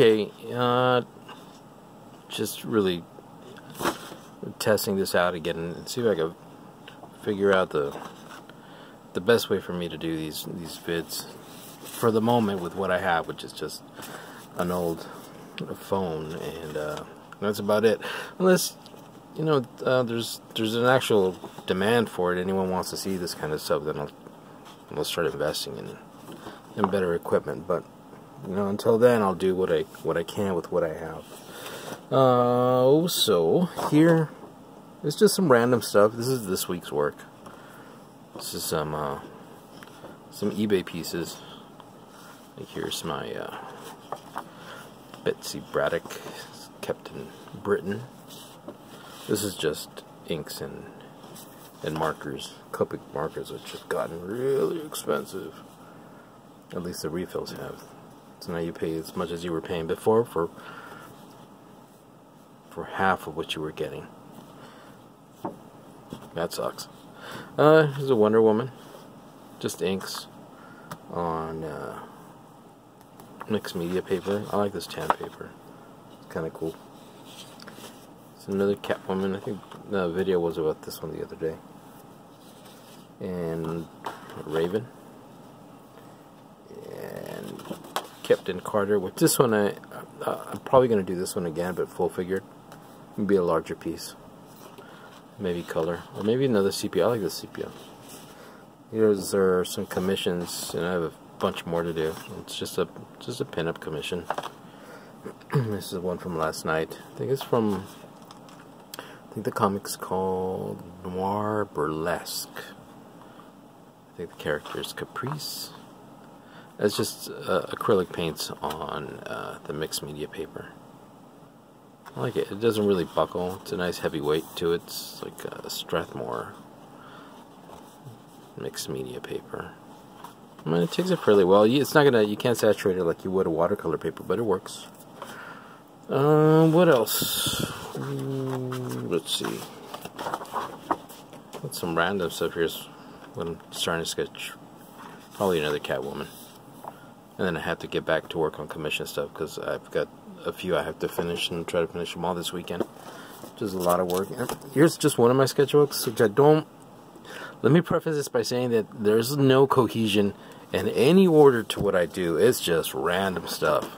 Okay, uh, just really testing this out again and see if I can figure out the the best way for me to do these these vids for the moment with what I have, which is just an old phone, and uh, that's about it. Unless you know, uh, there's there's an actual demand for it. Anyone wants to see this kind of stuff, then I'll I'll start investing in in better equipment. But you know, until then, I'll do what I what I can with what I have. Uh, so here, it's just some random stuff. This is this week's work. This is some uh, some eBay pieces. Like here's my uh, Betsy Braddock, Captain Britain. This is just inks and and markers, Copic markers, which have gotten really expensive. At least the refills have. So now you pay as much as you were paying before for for half of what you were getting. That sucks. Uh, here's a Wonder Woman. Just inks on uh, mixed media paper. I like this tan paper. It's kind of cool. It's another Catwoman. I think the video was about this one the other day. And Raven. And Captain Carter. With this one, I uh, I'm probably going to do this one again, but full figured. Maybe a larger piece. Maybe color. Or maybe another sepia. I like the sepia. Here's are some commissions, and I have a bunch more to do. It's just a just a pinup commission. this is one from last night. I think it's from. I think the comic's called Noir Burlesque. I think the character is Caprice. It's just uh, acrylic paints on uh, the mixed media paper. I like it. It doesn't really buckle. It's a nice heavy weight to it. It's like a Strathmore mixed media paper. I mean, it takes it fairly well. It's not gonna. You can't saturate it like you would a watercolor paper, but it works. Um, what else? Let's see. Got some random stuff here's what I'm starting to sketch. Probably another Catwoman. And then I have to get back to work on commission stuff because I've got a few I have to finish and try to finish them all this weekend. Just a lot of work. Here's just one of my sketchbooks, which I don't. Let me preface this by saying that there's no cohesion in any order to what I do. It's just random stuff.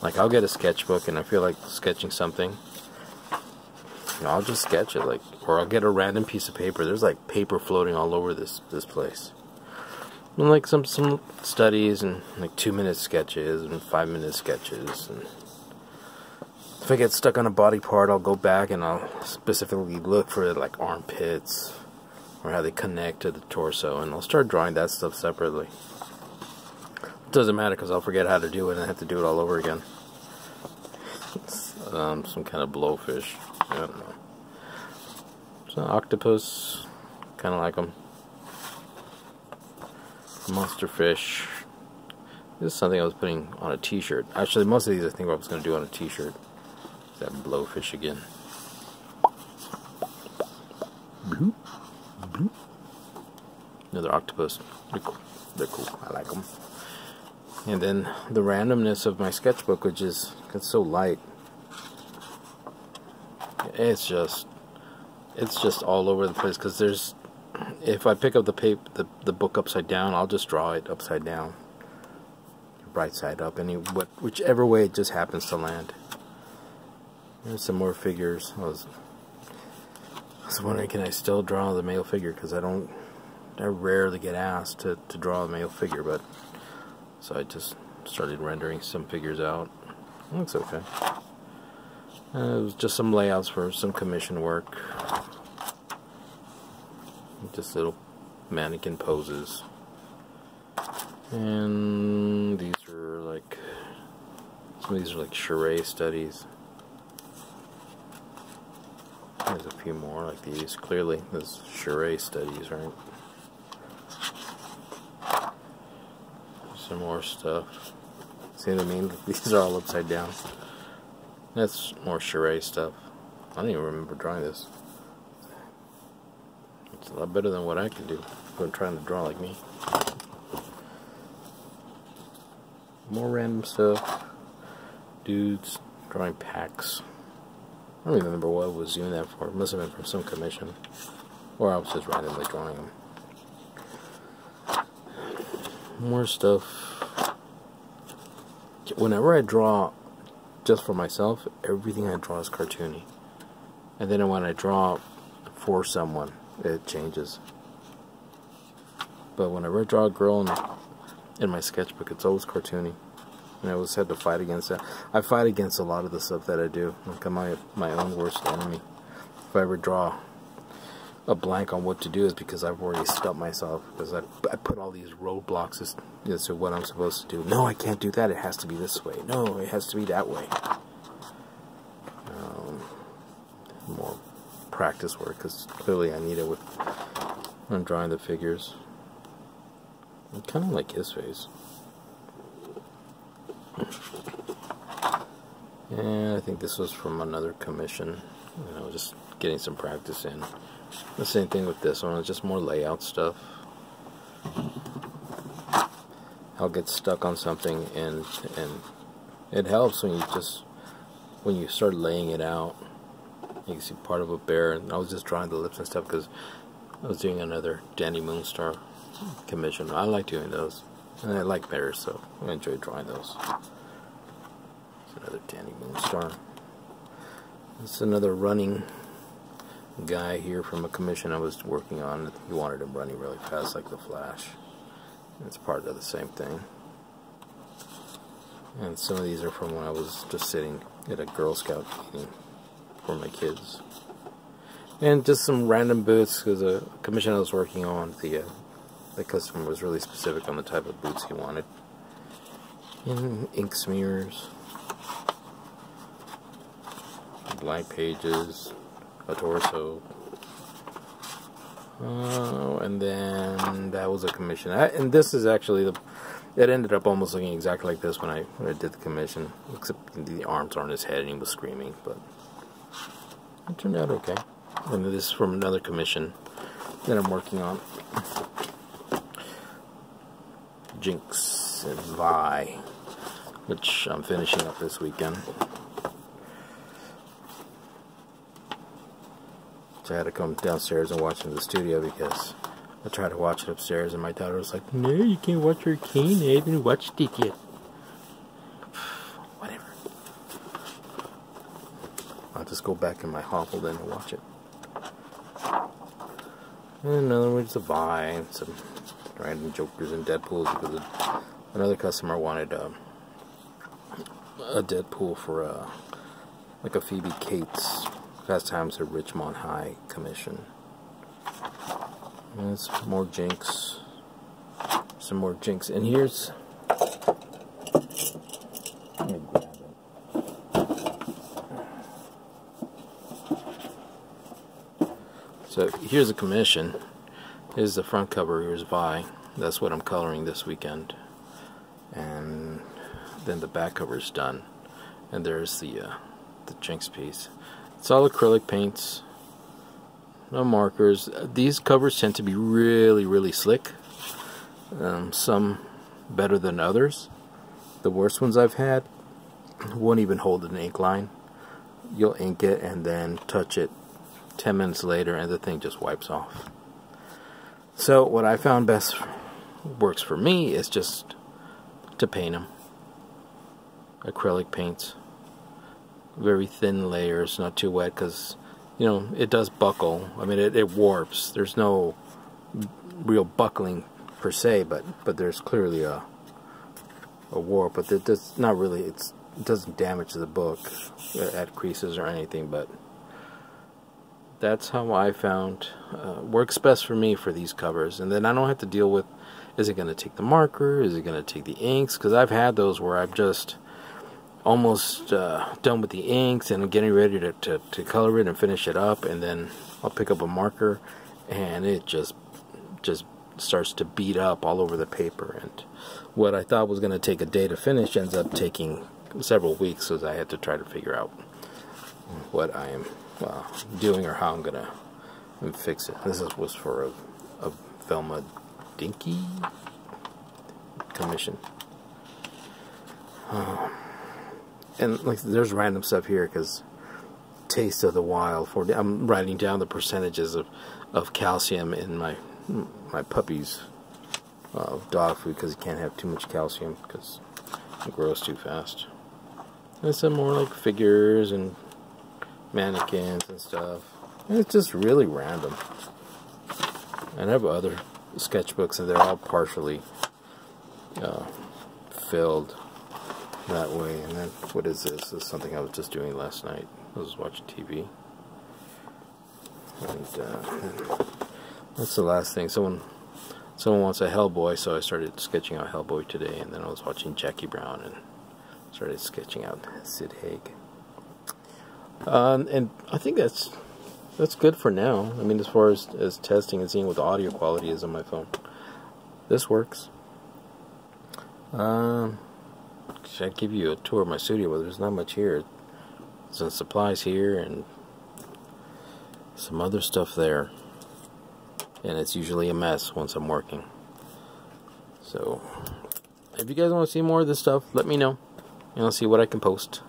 Like I'll get a sketchbook and I feel like sketching something. And I'll just sketch it, like, or I'll get a random piece of paper. There's like paper floating all over this this place and like some some studies and like two minute sketches and five minute sketches. And if I get stuck on a body part I'll go back and I'll specifically look for like armpits or how they connect to the torso. And I'll start drawing that stuff separately. It doesn't matter because I'll forget how to do it and I have to do it all over again. Um, some kind of blowfish. I don't know. It's an octopus kind of like them monster fish. This is something I was putting on a t-shirt. Actually, most of these I think I was going to do on a t-shirt. That blowfish again. Another octopus. They're cool. They're cool. I like them. And then the randomness of my sketchbook, which is it's so light. It's just, it's just all over the place because there's if I pick up the paper, the, the book upside down, I'll just draw it upside down, right side up, any what whichever way it just happens to land. There's some more figures. I was, I was wondering, can I still draw the male figure? Because I don't, I rarely get asked to to draw a male figure, but so I just started rendering some figures out. Looks okay. Uh, it was just some layouts for some commission work just little mannequin poses. And these are like, some of these are like charade studies. There's a few more like these. Clearly, there's charade studies, right? Some more stuff. See what I mean? These are all upside down. That's more charade stuff. I don't even remember drawing this. A lot better than what I can do when trying to draw like me. More random stuff. dudes drawing packs. I don't even remember what I was doing that for. It must have been from some commission. Or I was just randomly drawing them. More stuff. Whenever I draw just for myself, everything I draw is cartoony. And then when I draw for someone, it changes. But whenever I draw a girl in, in my sketchbook, it's always cartoony. And I always had to fight against that. I fight against a lot of the stuff that I do. Like I'm my, my own worst enemy. If I ever draw a blank on what to do, is because I've already stumped myself. Because I, I put all these roadblocks as, as to what I'm supposed to do. No, I can't do that. It has to be this way. No, it has to be that way. Um, more practice work, because clearly I need it with when I'm drawing the figures. I kind of like his face. And I think this was from another commission. You know, just getting some practice in. The same thing with this one, just more layout stuff. I'll get stuck on something and and it helps when you just when you start laying it out. You can see part of a bear and I was just drawing the lips and stuff because I was doing another Dani Moonstar commission. I like doing those. And I like bears, so I enjoy drawing those. It's another Dani Moonstar. It's another running guy here from a commission I was working on. He wanted him running really fast like the Flash. It's part of the same thing. And some of these are from when I was just sitting at a Girl Scout meeting for my kids. And just some random boots because a commission I was working on, the uh, the customer was really specific on the type of boots he wanted. And ink smears, blank pages, a torso. Uh, and then that was a commission. I, and this is actually the. It ended up almost looking exactly like this when I when I did the commission, except the arms aren't his head and he was screaming. But it turned out okay. And this is from another commission that I'm working on. Jinx and Vi, which I'm finishing up this weekend. So I had to come downstairs and watch in the studio because I tried to watch it upstairs and my daughter was like, No, you can't watch Arcane. I haven't watched it yet. Whatever. I'll just go back in my hovel then and watch it. And another one's a buy and some random Jokers and Deadpools because another customer wanted um, a Deadpool for uh, like a Phoebe Cates Fast Times at Ridgemont High commission. And some more Jinx. Some more Jinx. And here's. Let me grab it. So here's a commission. Here's the front cover. Here's Vi. That's what I'm coloring this weekend. And then the back cover is done. And there's the uh, the Jinx piece. It's all acrylic paints. No markers. These covers tend to be really, really slick. Um, some better than others. The worst ones I've had won't even hold an ink line. You'll ink it and then touch it 10 minutes later and the thing just wipes off. So what I found best works for me is just to paint them. Acrylic paints very thin layers, not too wet, because you know it does buckle. I mean, it, it warps. There's no real buckling per se, but but there's clearly a a warp. But it does not really. It's it doesn't damage the book uh, at creases or anything. But that's how I found uh, works best for me for these covers, and then I don't have to deal with. Is it going to take the marker? Is it going to take the inks? Because I've had those where I've just almost uh, done with the inks and I'm getting ready to, to, to, color it and finish it up and then I'll pick up a marker and it just just starts to beat up all over the paper and what I thought was going to take a day to finish ends up taking several weeks so I had to try to figure out what I am doing or how I'm to fix it. This is, was for a, a Velma Dinkley commission. Um, and like there's random stuff here because taste of the wild. For I'm writing down the percentages of of calcium in my my puppy's uh, dog food because he can't have too much calcium because it grows too fast. And some more like figures and mannequins and stuff. And it's just really random. And I have other sketchbooks and they're all partially uh, filled that way. And then, what is this? This is something I was just doing last night. I was watching TV. And uh, that's the last thing. Someone someone wants a Hellboy, so I started sketching out Hellboy today. And then I was watching Jackie Brown and started sketching out Sid Haig. Um, and I think that's that's good for now. I mean, as far as, as testing and seeing what the audio quality is on my phone, this works. Um, should I give you a tour of my studio? Well, there's not much here. Some supplies here and some other stuff there. And it's usually a mess once I'm working. So, if you guys want to see more of this stuff, let me know. And I'll see what I can post.